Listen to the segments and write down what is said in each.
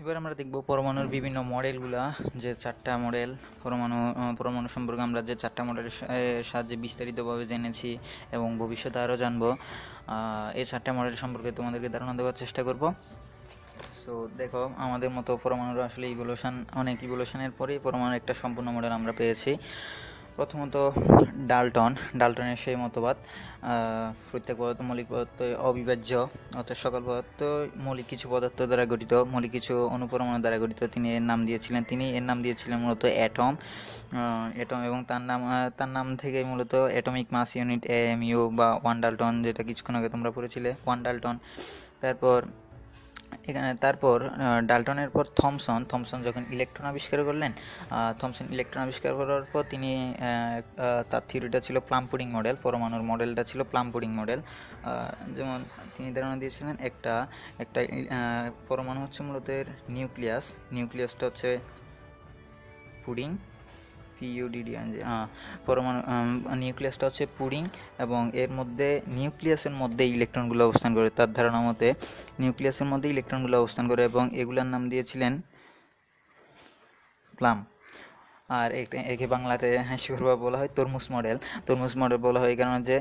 এবার আমরা দেখব পরমাণুর বিভিন্ন মডেলগুলা, যে চারটা মডেল, পরমাণু পরমাণু সম্পর্কে আমরা যে চারটা মডেলের সাহায্যে বিস্তারিতভাবে জেনেছি এবং ভবিষ্যতে আরও জানব এই চারটা মডেল সম্পর্কে তোমাদেরকে ধারণা দেওয়ার চেষ্টা করব। সো দেখো, আমাদের মতো পরমাণুর আসলে ইভলিউশন অনেক ইভলিউশনের পরেই পরমাণুর একটা সম্পূর্ণ মডেল আমরা পেয়েছি। প্রথমত ডালটন, ডালটনের সেই মতবাদ প্রত্যেক পদার্থ মৌলিক পদার্থ অবিভাজ্য, অর্থাৎ সকল পদার্থ মৌলিক কিছু পদার্থ দ্বারা গঠিত, মৌলিক কিছু অনুপরমাণু দ্বারা গঠিত। তিনি এর নাম দিয়েছিলেন, তিনি এর নাম দিয়েছিলেন মূলত অ্যাটম অ্যাটম এবং তার নাম তার নাম থেকে মূলত atomic mass unit M U বা ওয়ান ডালটন, যেটা কিছুক্ষণ আগে তোমরা পড়েছিলে, ওয়ান ডালটন। তারপর এখানে তারপর ডাল্টনের পর থমসন। থমসন যখন ইলেকট্রন আবিষ্কার করলেন থমসন ইলেকট্রন আবিষ্কার করার পর তিনি তার থিওরিটা ছিল প্লাম পুডিং মডেল, পরমাণুর মডেলটা ছিল প্লাম পুডিং মডেল যেমন তিনি ধারণা দিয়েছিলেন, একটা একটা পরমাণু হচ্ছে মূলত নিউক্লিয়াস। নিউক্লিয়াসটা হচ্ছে পুডিং। পিইউডিডি পরমাণু নিউক্লিয়াসটা হচ্ছে পুডিং এবং এর মধ্যে নিউক্লিয়াসের মধ্যে ইলেকট্রনগুলো অবস্থান করে, তার ধারণা মতে নিউক্লিয়াসের মধ্যে ইলেকট্রনগুলো অবস্থান করে এবং এগুলার নাম দিয়েছিলেন প্লাম। আর একে বাংলাতে হাসি করবা বলা হয় তরমুজ মডেল। তরমুজ মডেল বলা হয় কারণে যে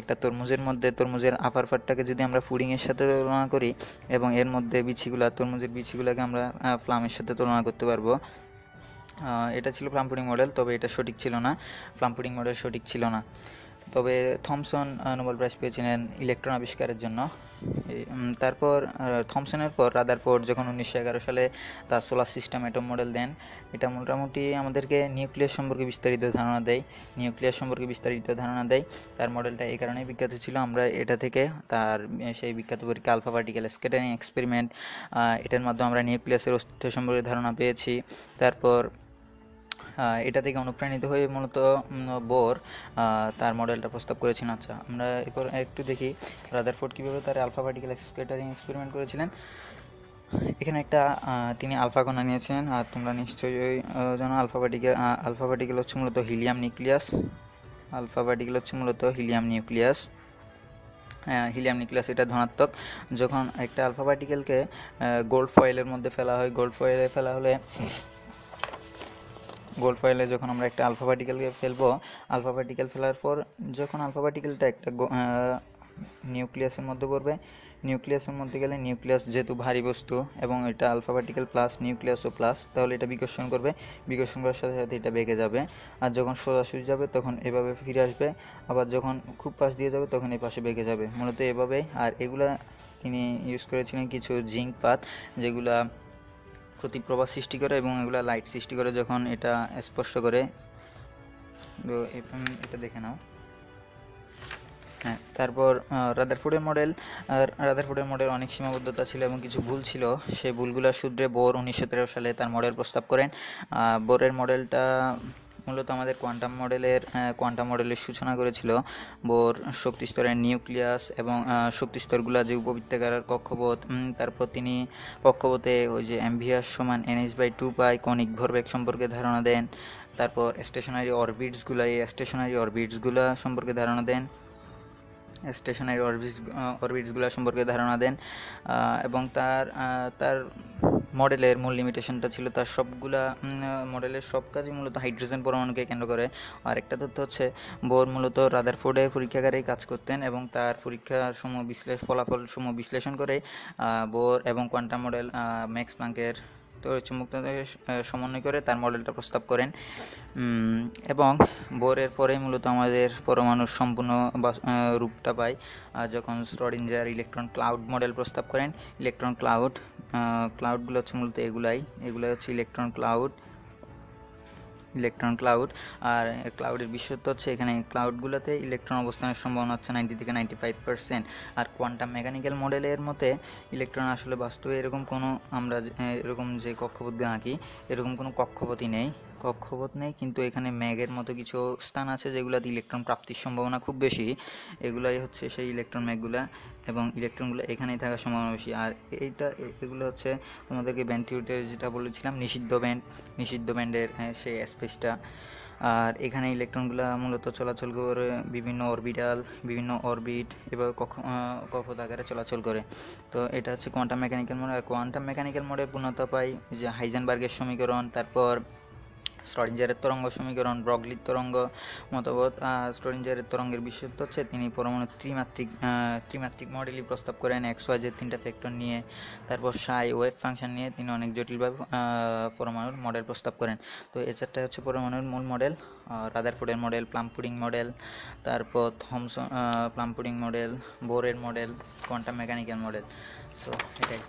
একটা তরমুজের মধ্যে তরমুজের আপার পার্টটাকে যদি আমরা পুডিংয়ের সাথে তুলনা করি এবং এর মধ্যে বিচিগুলা, তরমুজের বিচিগুলোকে আমরা প্লামের সাথে তুলনা করতে পারব। এটা ছিল ফ্লামপুডিং মডেল তবে এটা সঠিক ছিল না। ফ্লামপুডিং মডেল সঠিক ছিল না। তবে থমসন নোবেল প্রাইজ পেয়েছিলেন ইলেকট্রন আবিষ্কারের জন্য। তারপর থমসনের পর রাদার রাদারফোর্ড যখন উনিশশো এগারো সালে তার সোলার সিস্টেম অ্যাটম মডেল দেন, এটা মোটামুটি আমাদেরকে নিউক্লিয়াস সম্পর্কে বিস্তারিত ধারণা দেয়। নিউক্লিয়াস সম্পর্কে বিস্তারিত ধারণা দেয়। তার মডেলটা এই কারণেই বিখ্যাত ছিল। আমরা এটা থেকে তার সেই বিখ্যাত পরীক্ষা আলফা পার্টিকেল স্ক্যাটারিং এক্সপেরিমেন্ট এটার মাধ্যমে আমরা নিউক্লিয়াসের অস্তিত্ব সম্পর্কে ধারণা পেয়েছি। তারপর এটা থেকে অনুপ্রাণিত হয়ে মূলত বোর তার মডেলটা প্রস্তাব করেছেন। আচ্ছা আমরা এরপর একটু দেখি রাদার রাদারফোর্ড কীভাবে তার আলফা পার্টিকেল স্কেটারিং এক্সপেরিমেন্ট করেছিলেন। এখানে একটা তিনি আলফা কণা নিয়েছেন, আর তোমরা নিশ্চয়ই জানো আলফা পার্টিকেল আলফা পার্টিকেল হচ্ছে মূলত হিলিয়াম নিউক্লিয়াস আলফা পার্টিকেল হচ্ছে মূলত হিলিয়াম নিউক্লিয়াস হিলিয়াম নিউক্লিয়াস এটা ধনাত্মক। যখন একটা আলফা পার্টিকেলকে গোল্ড ফয়েলের মধ্যে ফেলা হয় গোল্ড ফয়েলে ফেলা হলে গোল্ড ফয়েলে যখন আমরা একটা আলফা পার্টিকেলকে ফেলব আলফা পার্টিকেল ফেলার পর যখন আলফা পার্টিকেলটা একটা নিউক্লিয়াসের মধ্যে পড়বে নিউক্লিয়াসের মধ্যে গেলে নিউক্লিয়াস যেহেতু ভারী বস্তু এবং এটা আলফা পার্টিকেল প্লাস নিউক্লিয়াসও প্লাস তাহলে এটা বিকর্ষণ করবে। বিকর্ষণ করার সাথে সাথে এটা বেঁকে যাবে। আর যখন সোজাসুজি যাবে তখন এভাবে ফিরে আসবে, আবার যখন খুব পাশ দিয়ে যাবে তখন এই পাশে বেঁকে যাবে। মূলত এভাবে আর এগুলা তিনি ইউজ করেছিলেন কিছু জিঙ্ক পাত, যেগুলা প্রতিপ্রভা সৃষ্টি করে এবং এগুলো লাইট সৃষ্টি করে যখন এটা স্পর্শ করে। তো এটা দেখে নাও। হ্যাঁ তারপর রাদারফুডের মডেল রাদারফুডের মডেল অনেক সীমাবদ্ধতা ছিল এবং কিছু ভুল ছিল। সেই ভুলগুলো শুধরে বোর উনিশশো তেরো সালে তার মডেল প্রস্তাব করেন। বোরের মডেলটা মূলত আমাদের কোয়ান্টাম মডেলের কোয়ান্টাম মডেলের সূচনা করেছিল বোর শক্তিস্তরের নিউক্লিয়াস এবং শক্তিস্তরগুলো শক্তি স্তরগুলো যে উপবৃত্তাকার কক্ষপথ তারপর তিনি কক্ষপথে ওই যে এমভিআর সমান এনএস বাই টু পাই কনিক ভরবেগ সম্পর্কে ধারণা দেন, তারপর স্টেশনারি অরবিটসগুলো এই স্টেশনারি অরবিটসগুলো সম্পর্কে ধারণা দেন। স্টেশনারি অরবিটস অরবিটসগুলো সম্পর্কে ধারণা দেন এবং তার তার মডেলের মূল লিমিটেশনটা ছিল তার সবগুলা মডেলের সব কাজই মূলত হাইড্রোজেন পরমাণুকে কেন্দ্র করে। আর একটা তথ্য হচ্ছে বোর মূলত রাদারফোর্ডের পরীক্ষাগারেই কাজ করতেন এবং তার পরীক্ষার সমূহ বিশ্লেষ ফলাফল সমূহ বিশ্লেষণ করে বোর এবং কোয়ান্টাম মডেল ম্যাক্স প্লাঙ্কের তড়িৎচুম্বকত্বের সমন্বয় করে তার মডেলটা প্রস্তাব করেন। এবং বোরের পরে মূলত আমাদের পরমাণুর সম্পূর্ণ রূপটা পাই। যখন স্ট্রডিঞ্জার ইলেকট্রন ক্লাউড মডেল প্রস্তাব করেন ইলেকট্রন ক্লাউড ক্লাউডগুলো হচ্ছে মূলত এগুলাই। এগুলো হচ্ছে ইলেকট্রন ক্লাউড ইলেকট্রন ক্লাউড। আর ক্লাউডের বিশেষত্ব হচ্ছে এখানে ক্লাউডগুলোতে ইলেকট্রন অবস্থানের সম্ভাবনা হচ্ছে নাইনটি থেকে নাইনটি ফাইভ পার্সেন্ট আর কোয়ান্টাম মেকানিক্যাল মডেলের মতে ইলেকট্রন আসলে বাস্তবে এরকম কোনো আমরা এরকম যে কক্ষপথ আঁকি, এরকম কোনো কক্ষপথই নেই। কক্ষপথ নেই, কিন্তু এখানে ম্যাগের মতো কিছু স্থান আছে যেগুলোতে ইলেকট্রন প্রাপ্তির সম্ভাবনা খুব বেশি। এগুলাই হচ্ছে সেই ইলেকট্রন ম্যাগগুলা এবং ইলেকট্রনগুলো এখানেই থাকার সম্ভাবনা বেশি। আর এইটা এগুলো হচ্ছে তোমাদেরকে ব্যান্ড থিওরিতে যেটা বলেছিলাম, নিষিদ্ধ ব্যান্ড, নিষিদ্ধ ব্যান্ডের সেই স্পেসটা আর এখানে ইলেকট্রনগুলো মূলত চলাচল করে বিভিন্ন অরবিটাল, বিভিন্ন অরবিট, এভাবে কক্ষপথ আকারে চলাচল করে। তো এটা হচ্ছে কোয়ান্টাম মেকানিক্যাল মোড। আর কোয়ান্টাম মেকানিক্যাল মোডে পূর্ণতা পাই যে হাইজেনবার্গের সমীকরণ, তারপর স্ট্রডিঞ্জারের তরঙ্গ সমীকরণ, ব্রগলির তরঙ্গ মতবাদ স্ট্রডিঞ্জারের তরঙ্গের বিশেষত্ব হচ্ছে তিনি পরমাণু ত্রিমাত্রিক ত্রিমাত্রিক মডেলই প্রস্তাব করেন এক্স ওয়াই জেড তিনটা ফ্যাক্টর নিয়ে। তারপর সাই ওয়েভ ফাংশন নিয়ে তিনি অনেক জটিলভাবে পরমাণুর মডেল প্রস্তাব করেন। তো এ চারটা হচ্ছে পরমাণুর মূল মডেল রাদারফোর্ডের মডেল প্লাম পুডিং মডেল তারপর Thomson plum pudding model বোরের model quantum mechanical model so এটাই।